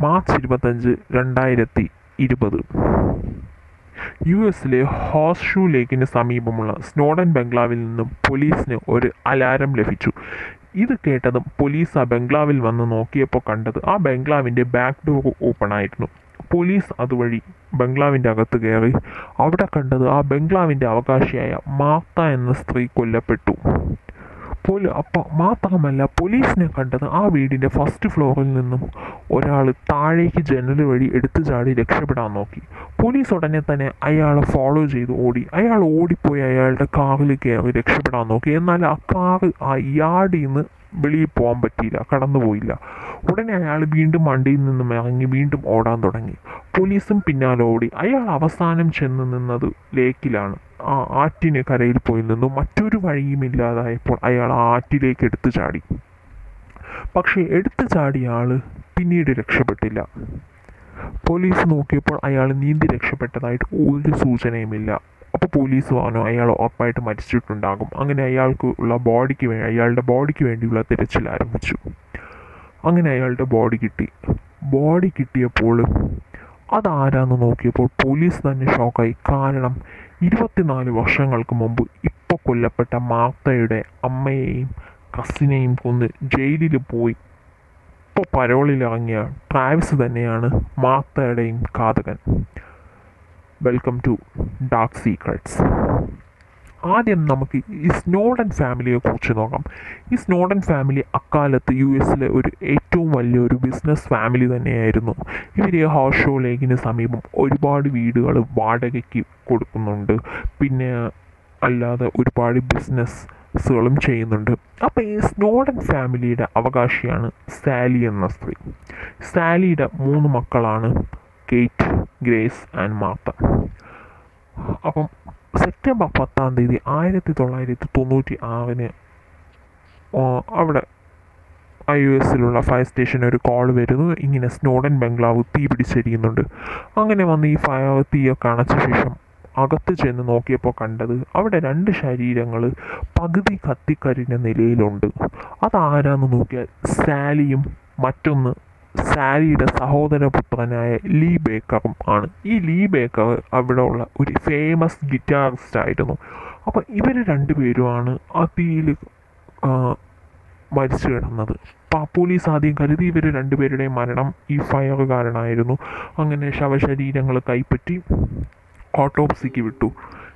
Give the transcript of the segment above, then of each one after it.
March ഇരുപത്തഞ്ച് രണ്ടായിരത്തി ഇരുപത്. യു എസിലെ ഹോസ്ഷൂ ലേക്കിന് സമീപമുള്ള സ്നോഡൻ ബംഗ്ലാവിൽ നിന്നും പോലീസിന് ഒരു അലാരം ലഭിച്ചു. ഇത് കേട്ടതും പോലീസ് ആ ബംഗ്ലാവിൽ വന്ന് നോക്കിയപ്പോൾ കണ്ടത് ആ ബംഗ്ലാവിന്റെ ബാക്ക് ഡോർ ഓപ്പൺ ആയിരുന്നു. പോലീസ് അതുവഴി ബംഗ്ലാവിന്റെ അകത്ത് കയറി അവിടെ കണ്ടത് ആ ബംഗ്ലാവിന്റെ അവകാശിയായ മാർത്ത എന്ന സ്ത്രീ കൊല്ലപ്പെട്ടു. മാത്രമല്ല പോലീസിനെ കണ്ടത് ആ വീടിന്റെ ഫസ്റ്റ് ഫ്ലോറിൽ നിന്നും ഒരാൾ താഴേക്ക് ജനൽ വഴി എടുത്തു ചാടി രക്ഷപ്പെടാൻ നോക്കി. പോലീസ് ഉടനെ തന്നെ അയാളെ ഫോളോ ചെയ്ത് ഓടി. അയാൾ ഓടിപ്പോയി അയാളുടെ കാറിൽ കയറി രക്ഷപ്പെടാൻ നോക്കി. എന്നാൽ ആ കാറ് ആ യാർഡിൽ നിന്ന് വെളിയിൽ പോകാൻ പറ്റിയില്ല കടന്നുപോയില്ല ഉടനെ അയാൾ വീണ്ടും വണ്ടിയിൽ നിന്നും ഇറങ്ങി വീണ്ടും ഓടാൻ തുടങ്ങി. പോലീസും പിന്നാലെ ഓടി. അയാൾ അവസാനം ചെന്ന് നിന്നത് ലേക്കിലാണ്. ആ ആറ്റിന് കരയിൽ പോയി നിന്നു മറ്റൊരു വഴിയുമില്ലാതായപ്പോൾ അയാൾ ആറ്റിലേക്ക് എടുത്തു ചാടി. പക്ഷേ എടുത്തു ചാടിയ ആൾ പിന്നീട് രക്ഷപ്പെട്ടില്ല. പോലീസ് നോക്കിയപ്പോൾ അയാൾ നീന്തി രക്ഷപ്പെട്ടതായിട്ട് ഒരു സൂചനയുമില്ല. അപ്പോൾ പോലീസ് പറഞ്ഞു അയാൾ ഉറപ്പായിട്ട് മരിച്ചിട്ടുണ്ടാകും. അങ്ങനെ അയാൾക്ക് ഉള്ള ബോഡിക്ക് വേണ്ടി അയാളുടെ ബോഡിക്ക് വേണ്ടിയുള്ള തിരച്ചിൽ ആരംഭിച്ചു. അങ്ങനെ അയാളുടെ ബോഡി കിട്ടി. ബോഡി കിട്ടിയപ്പോൾ അതാരാന്ന് നോക്കിയപ്പോൾ പോലീസ് തന്നെ ഷോക്കായി. കാരണം ഇരുപത്തിനാല് വർഷങ്ങൾക്ക് മുമ്പ് ഇപ്പോൾ കൊല്ലപ്പെട്ട മാർത്തയുടെ അമ്മയെയും കസിനെയും കൊന്ന് ജയിലിൽ പോയി. ഇപ്പോൾ പരോളിലിറങ്ങിയ ട്രാവിസ് തന്നെയാണ് മാർത്തയുടെയും ഘാതകൻ വെൽക്കം ടു ഡാർക്ക് സീക്രട്സ്. ആദ്യം നമുക്ക് ഈ സ്നോഡൻ ഫാമിലിയെ കുറിച്ച് നോക്കാം. ഈ സ്നോഡൻ ഫാമിലി അക്കാലത്ത് യു എസിലെ ഒരു ഏറ്റവും വലിയൊരു ബിസിനസ് ഫാമിലി തന്നെയായിരുന്നു. ഇവർ ഹോഷോ ലേക്കിന് സമീപം ഒരുപാട് വീടുകൾ വാടകയ്ക്ക് കൊടുക്കുന്നുണ്ട്. പിന്നെ അല്ലാതെ ഒരുപാട് ബിസിനസ്സുകളും ചെയ്യുന്നുണ്ട്. അപ്പോൾ ഈ സ്നോഡൻ ഫാമിലിയുടെ അവകാശിയാണ് സാലി എന്ന സ്ത്രീ. സാലിയുടെ മൂന്ന് മക്കളാണ് കേറ്റ് ഗ്രേസ് ആൻഡ് മാർത്ത അപ്പം സെപ്റ്റംബർ പത്താം തീയതി ആയിരത്തി തൊള്ളായിരത്തി തൊണ്ണൂറ്റി ആറിന് അവിടെ ഐ യു എസിലുള്ള ഫയർ സ്റ്റേഷന് ഒരു കോൾ വരുന്നു ഇങ്ങനെ സ്നോഡൻ ബംഗ്ലാവ് തീ പിടിച്ചിരിക്കുന്നുണ്ട് അങ്ങനെ വന്ന് ഈ ഫയർ തീയൊക്കെ അണച്ച ശേഷം അകത്ത് ചെന്ന് നോക്കിയപ്പോൾ കണ്ടത് അവിടെ രണ്ട് ശരീരങ്ങൾ പകുതി കത്തിക്കരിഞ്ഞ നിലയിലുണ്ട്. അതാരാന്ന് നോക്കിയാൽ സാലിയും മറ്റൊന്ന് സാലിയുടെ സഹോദരപുത്രനായ ലീ ബേക്കറും ആണ്. ഈ ലീ ബേക്കർ അവിടെ ഉള്ള ഒരു ഫേമസ് ഗിറ്റാറിസ്റ്റ് ആയിരുന്നു. അപ്പോൾ ഇവർ രണ്ടുപേരുമാണ് ആ മരിച്ചു കിടന്നത്. പോലീസ് ആദ്യം കരുതി ഇവർ രണ്ടുപേരുടെയും മരണം ഈ ഫയർ കാരണമായിരുന്നു അങ്ങനെ ശവശരീരങ്ങൾ കൈപ്പറ്റി ഓട്ടോപ്സിക്ക് വിട്ടു.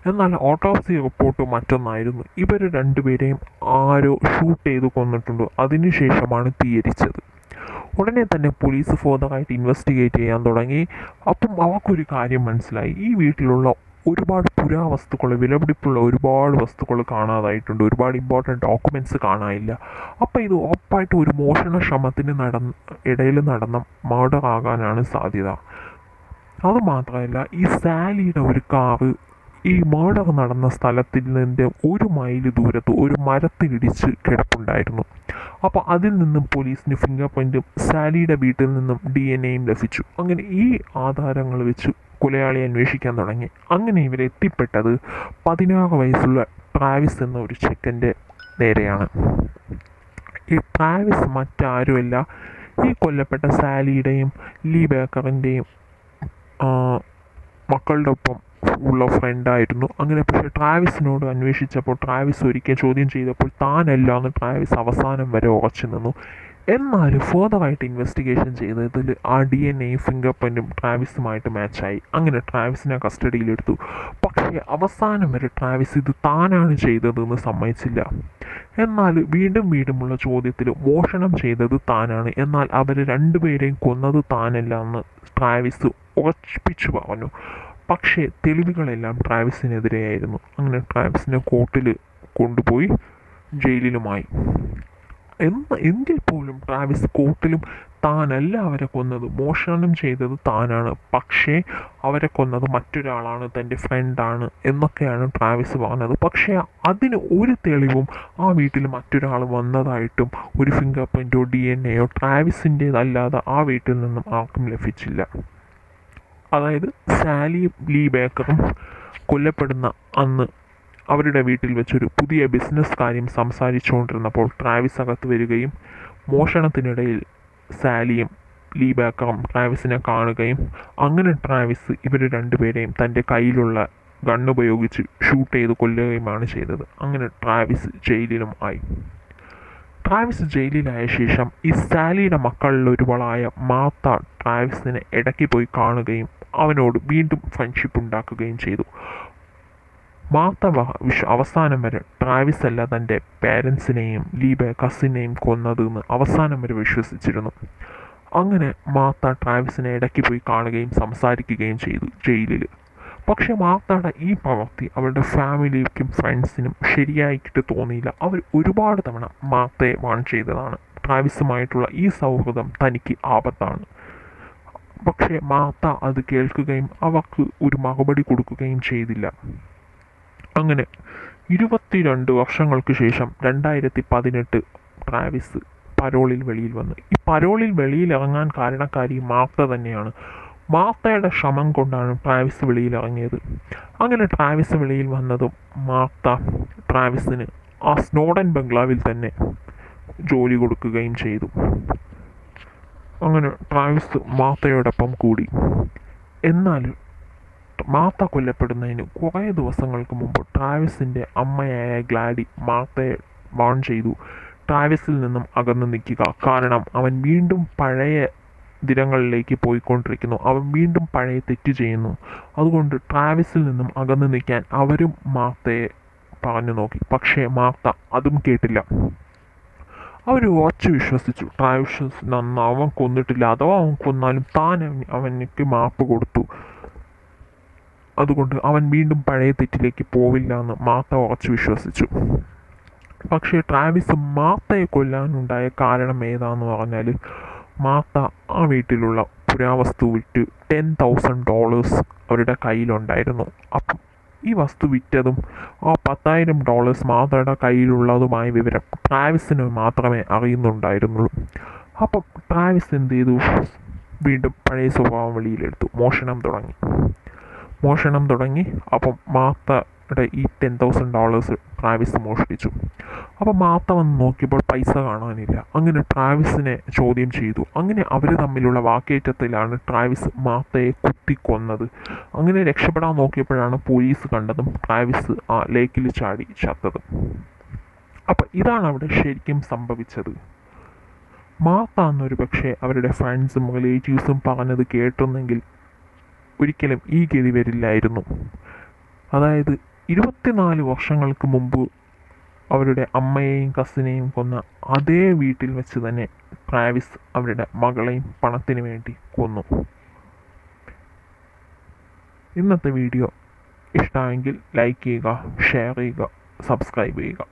എന്നാൽ ഓട്ടോപ്സി റിപ്പോർട്ട് മറ്റൊന്നായിരുന്നു. ഇവർ രണ്ടുപേരെയും ആരോ ഷൂട്ട് ചെയ്ത് കൊന്നിട്ടുണ്ട്. അതിനുശേഷമാണ് തീയരിച്ചത് ഉടനെ തന്നെ പോലീസ് ഫോർദറായിട്ട് ഇൻവെസ്റ്റിഗേറ്റ് ചെയ്യാൻ തുടങ്ങി. അപ്പം അവർക്കൊരു കാര്യം മനസ്സിലായി. ഈ വീട്ടിലുള്ള ഒരുപാട് പുരാവസ്തുക്കൾ വിലപിടിപ്പുള്ള ഒരുപാട് വസ്തുക്കൾ കാണാതായിട്ടുണ്ട്. ഒരുപാട് ഇമ്പോർട്ടന്റ് ഡോക്യുമെന്റ്സ് കാണാനില്ല. അപ്പോൾ ഇത് ഉറപ്പായിട്ട് ഒരു മോഷണ ശ്രമത്തിന് നടന്ന ഇടയിൽ നടന്ന മർഡർ ആകാനാണ് സാധ്യത. അതുമാത്രമല്ല ഈ സാലിയുടെ ഒരു കാറ് ഈ മർഡർ നടന്ന സ്ഥലത്തിൽ നിന്ന് ഒരു മൈൽ ദൂരത്ത് ഒരു മരത്തിലിടിച്ച് കിടപ്പുണ്ടായിരുന്നു. അപ്പോൾ അതിൽ നിന്നും പോലീസിന് ഫിംഗർ പ്രിന്റും സാലിയുടെ വീട്ടിൽ നിന്നും ഡി എൻ എയും ലഭിച്ചു. അങ്ങനെ ഈ ആധാരങ്ങൾ വെച്ച് കൊലയാളി അന്വേഷിക്കാൻ തുടങ്ങി. അങ്ങനെ ഇവരെത്തിപ്പെട്ടത് പതിനാറ് വയസ്സുള്ള ട്രാവിസ് എന്ന ഒരു ചെക്കന്റെ നേരെയാണ്. ഈ ട്രാവിസ് മറ്റാരുമല്ല ഈ കൊല്ലപ്പെട്ട സാലിയുടെയും ലീ ബേക്കറിന്റെയും മക്കളുടെ ഒപ്പം ഉള്ള ഫ്രണ്ടായിരുന്നു അങ്ങനെ പക്ഷേ ട്രാവിസിനോട് അന്വേഷിച്ചപ്പോൾ ട്രാവിസ് ഒരിക്കൽ ചോദ്യം ചെയ്തപ്പോൾ താനല്ല എന്ന് ട്രാവിസ് അവസാനം വരെ ഉറച്ചു നിന്നു. എന്നാലും ഫർദറായിട്ട് ഇൻവെസ്റ്റിഗേഷൻ ചെയ്തതിൽ ആ ഡി എൻ എയും ഫിംഗർ പ്രിന്റും ട്രാവിസുമായിട്ട് മാച്ചായി അങ്ങനെ ട്രാവിസിനെ കസ്റ്റഡിയിലെടുത്തു പക്ഷേ അവസാനം വരെ ട്രാവിസ് ഇത് താനാണ് ചെയ്തതെന്ന് സമ്മതിച്ചില്ല. എന്നാൽ വീണ്ടും വീണ്ടുമുള്ള ചോദ്യത്തിൽ മോഷണം ചെയ്തത് താനാണ്. എന്നാൽ അവർ രണ്ടുപേരെയും കൊന്നത് താനല്ല എന്ന് ട്രാവിസ് ഉറപ്പിച്ചു പറഞ്ഞു. പക്ഷേ തെളിവുകളെല്ലാം ട്രാവിസിനെതിരെയായിരുന്നു. അങ്ങനെ ട്രാവിസിനെ കോർട്ടിൽ കൊണ്ടുപോയി ജയിലിലുമായി. എന്ന് എങ്കിൽ പോലും ട്രാവിസ് കോർട്ടിലും താനല്ല അവരെ കൊന്നത്. മോഷണം ചെയ്തത് താനാണ്. പക്ഷേ അവരെ കൊന്നത് മറ്റൊരാളാണ് തന്റെ ഫ്രണ്ടാണ് എന്നൊക്കെയാണ് ട്രാവിസ് പറഞ്ഞത്. പക്ഷേ അതിന് ഒരു തെളിവും ആ വീട്ടിൽ മറ്റൊരാൾ വന്നതായിട്ടും ഒരു ഫിംഗർ പ്രിന്റോ ഡി എൻ എയോ ട്രാവിസിന്റേതല്ലാതെ ആ വീട്ടിൽ നിന്നും ആർക്കും ലഭിച്ചില്ല. അതായത് സാലിയും ലീ ബേക്കറും കൊല്ലപ്പെടുന്ന അന്ന് അവരുടെ വീട്ടിൽ വെച്ചൊരു പുതിയ ബിസിനസ് കാര്യം സംസാരിച്ചുകൊണ്ടിരുന്നപ്പോൾ ട്രാവിസ് അകത്ത് വരികയും മോഷണത്തിനിടയിൽ സാലിയും ലീ ബേക്കറും ട്രാവിസിനെ കാണുകയും അങ്ങനെ ട്രാവിസ് ഇവർ രണ്ടുപേരെയും തന്റെ കയ്യിലുള്ള ഗണ്ണുപയോഗിച്ച് ഷൂട്ട് ചെയ്ത് കൊല്ലുകയുമാണ് ചെയ്തത്. അങ്ങനെ ട്രാവിസ് ജയിലിലും ആയി. ട്രാവിസ് ജയിലിലായ ശേഷം ഈ സാലിയുടെ മക്കളിൽ ഒരുവളായ മാത്ത ട്രാവിസിനെ ഇടയ്ക്ക് പോയി കാണുകയും അവനോട് വീണ്ടും ഫ്രണ്ട്ഷിപ്പ് ഉണ്ടാക്കുകയും ചെയ്തു. മാത്ത വ- വിശ്വ അവസാനം വരെ ട്രാവിസ് അല്ല തന്റെ പേരൻസിനെയും ലീബെ കസിനെയും കൊന്നതെന്ന് അവസാനം വരെ വിശ്വസിച്ചിരുന്നു. അങ്ങനെ മാർത്ത ട്രാവിസിനെ ഇടയ്ക്ക് പോയി കാണുകയും സംസാരിക്കുകയും ചെയ്തു ജയിലിൽ പക്ഷേ മാർത്തയുടെ ഈ പ്രവൃത്തി അവളുടെ ഫാമിലിക്കും ഫ്രണ്ട്സിനും ശരിയായിട്ട് തോന്നിയില്ല. അവർ ഒരുപാട് തവണ മാർത്തയെ വാൺ ചെയ്തതാണ്. ട്രാവിസുമായിട്ടുള്ള ഈ സൗഹൃദം തനിക്ക് ആപത്താണ്. പക്ഷേ മാത്ത അത് കേൾക്കുകയും അവർക്ക് ഒരു മറുപടി കൊടുക്കുകയും ചെയ്തില്ല. അങ്ങനെ ഇരുപത്തിരണ്ട് വർഷങ്ങൾക്ക് ശേഷം രണ്ടായിരത്തി പതിനെട്ട് ട്രാവിസ് പരോളിൽ വെളിയിൽ വന്നു. ഈ പരോളിൽ വെളിയിൽ ഇറങ്ങാൻ കാരണക്കാരി മാർത്ത തന്നെയാണ്. മാർത്തയുടെ ശ്രമം കൊണ്ടാണ് ട്രാവിസ് വെളിയിൽ ഇറങ്ങിയത്. അങ്ങനെ ട്രാവിസ് വെളിയിൽ വന്നതും മാർത്ത ട്രാവിസിന് ആ സ്നോഡൻ ബംഗ്ലാവിൽ തന്നെ ജോലി കൊടുക്കുകയും ചെയ്തു. അങ്ങനെ ട്രാവിസ് മാത്തയോടൊപ്പം കൂടി. എന്നാൽ മാർത്ത കൊല്ലപ്പെടുന്നതിന് കുറേ ദിവസങ്ങൾക്ക് മുമ്പ് ട്രാവിസിന്റെ അമ്മയായ ഗ്ലാഡി മാർത്തയെ വാൺ ചെയ്തു. ട്രാവിസിൽ നിന്നും അകന്നു നിൽക്കുക. കാരണം അവൻ വീണ്ടും പഴയ ദിനങ്ങളിലേക്ക് പോയിക്കൊണ്ടിരിക്കുന്നു. അവൻ വീണ്ടും പഴയ തെറ്റ് ചെയ്യുന്നു. അതുകൊണ്ട് ട്രാവിസിൽ നിന്നും അകന്നു നിൽക്കാൻ അവരും മാർത്തയെ പറഞ്ഞു നോക്കി. പക്ഷേ മാർത്ത അതും കേട്ടില്ല. അവർ വാച്ച് വിശ്വസിച്ചു. ട്രാവിസ് നന്ന അവൻ കൊന്നിട്ടില്ല. അഥവാ അവൻ കൊന്നാലും താൻ അവനക്ക് മാപ്പ് കൊടുത്തു. അതുകൊണ്ട് അവൻ വീണ്ടും പഴയ തെറ്റിലേക്ക് പോവില്ല എന്ന് മാത്ത ഉറച്ചു വിശ്വസിച്ചു. പക്ഷേ ട്രാവിസ് മാത്തയെ കൊല്ലാനുണ്ടായ കാരണം ഏതാന്ന് പറഞ്ഞാൽ മാത്ത ആ വീട്ടിലുള്ള പുരാവസ്തു വിറ്റ് ടെൻ തൗസൻഡ് ഡോളേഴ്സ് അവരുടെ കയ്യിലുണ്ടായിരുന്നു. അപ്പം ഈ വസ്തു വിറ്റതും ആ പത്തായിരം ഡോളേഴ്സ് മാത്രയുടെ കയ്യിലുള്ളതുമായ വിവരം ട്രാവിസിന് മാത്രമേ അറിയുന്നുണ്ടായിരുന്നുള്ളൂ. അപ്പം ട്രാവിസ് എന്ത് ചെയ്തു? വീണ്ടും പഴയ സ്വഭാവം വെളിയിലെടുത്തു. മോഷണം തുടങ്ങി. മോഷണം തുടങ്ങി. അപ്പം മാത്തയുടെ ഈ ടെൻ തൗസൻഡ് ഡോളേഴ്സ് ട്രാവിസ് മോഷ്ടിച്ചു. അപ്പോൾ മാത്ത വന്ന് നോക്കിയപ്പോൾ പൈസ കാണാനില്ല. അങ്ങനെ ട്രാവിസിനെ ചോദ്യം ചെയ്തു. അങ്ങനെ അവർ തമ്മിലുള്ള വാക്കേറ്റത്തിലാണ് ട്രാവിസ് മാത്തയെ കുത്തിക്കൊന്നത്. അങ്ങനെ രക്ഷപ്പെടാൻ നോക്കിയപ്പോഴാണ് പോലീസ് കണ്ടതും ട്രാവിസ് ആ ലേക്കിൽ ചാടി ചത്തതും. അപ്പം ഇതാണ് അവിടെ ശരിക്കും സംഭവിച്ചത്. മാത്ത എന്നൊരു പക്ഷേ അവരുടെ ഫ്രണ്ട്സും റിലേറ്റീവ്സും പറഞ്ഞത് കേട്ടിരുന്നെങ്കിൽ ഒരിക്കലും ഈ ഗതി വരില്ലായിരുന്നു. അതായത് ഇരുപത്തിനാല് വർഷങ്ങൾക്ക് മുമ്പ് അവരുടെ അമ്മയെയും കസിനെയും കൊന്ന അതേ വീട്ടിൽ വെച്ച് തന്നെ ട്രാവിസ് അവരുടെ മകളെയും പണത്തിന് വേണ്ടി കൊന്നു. ഇന്നത്തെ വീഡിയോ ഇഷ്ടമെങ്കിൽ ലൈക്ക് ചെയ്യുക ഷെയർ ചെയ്യുക സബ്സ്ക്രൈബ് ചെയ്യുക.